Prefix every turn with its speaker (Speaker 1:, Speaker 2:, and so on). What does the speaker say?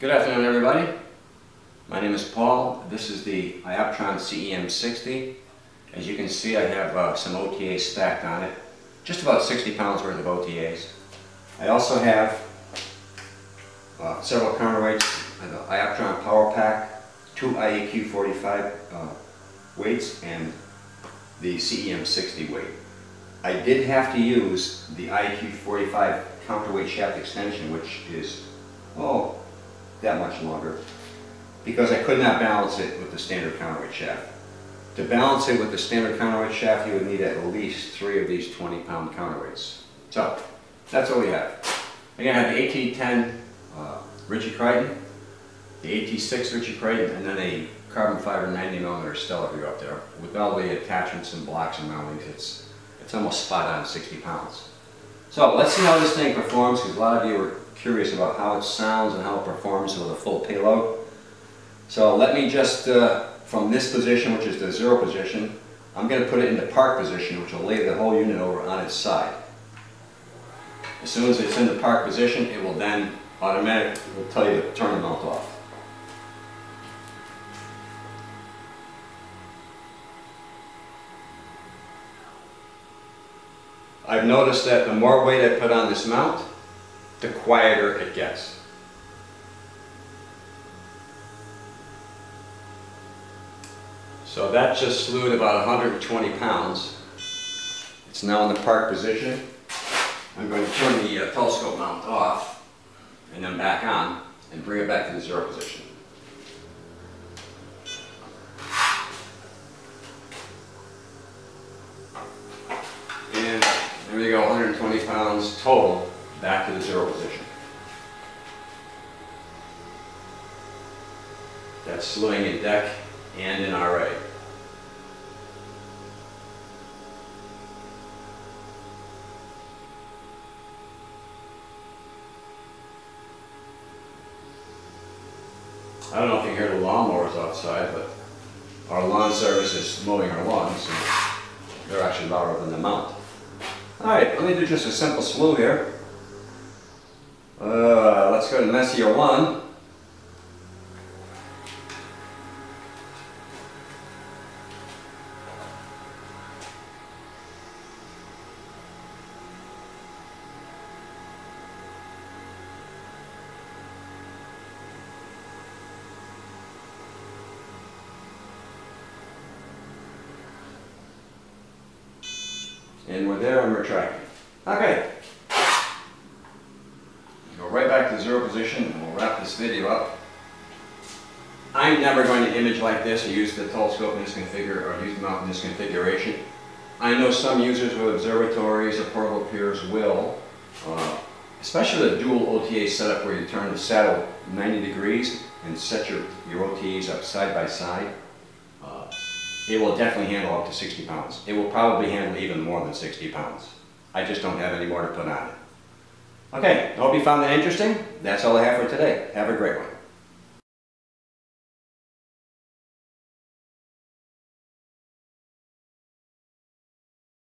Speaker 1: Good afternoon, everybody. My name is Paul. This is the Ioptron CEM60. As you can see, I have uh, some OTAs stacked on it. Just about 60 pounds worth of OTAs. I also have uh, several counterweights, an Ioptron Power Pack, two iEQ 45 uh, weights, and the CEM60 weight. I did have to use the iEQ 45 counterweight shaft extension, which is, oh, that much longer, because I could not balance it with the standard counterweight shaft. To balance it with the standard counterweight shaft, you would need at least three of these 20 pound counterweights. So, that's what we have. Again, I have the AT10 uh, Ritchey-Chrétien, the AT6 Ritchey-Chrétien, and then a carbon fiber 90 millimeter Stellarvue up there. With all the attachments and blocks and mountings, it's, it's almost spot on 60 pounds. So let's see how this thing performs, because a lot of you are curious about how it sounds and how it performs with a full payload. So let me just, uh, from this position, which is the zero position, I'm going to put it into park position, which will lay the whole unit over on its side. As soon as it's in the park position, it will then automatically will tell you to turn the mount off. I've noticed that the more weight I put on this mount, the quieter it gets. So that just slewed about 120 pounds. It's now in the park position. I'm going to turn the uh, telescope mount off and then back on and bring it back to the zero position. And there we go, 120 pounds total back to the zero position. That's slewing in Dec and in RA. I don't know if you hear the lawnmowers outside, but our lawn service is mowing our lawns, they're actually louder than the mount. All right, let me do just a simple slew here. Uh, let's go to Messier 1. And we're there, I'm retracting. Okay. Go right back to zero position and we'll wrap this video up. I'm never going to image like this or use the telescope in this configure or use the mount in this configuration. I know some users with observatories or portable piers will, uh, especially the dual OTA setup where you turn the saddle 90 degrees and set your, your OTAs up side by side. Uh, it will definitely handle up to 60 pounds. It will probably handle even more than 60 pounds. I just don't have any more to put on it. Okay, I hope you found that interesting. That's all I have for today. Have a great one.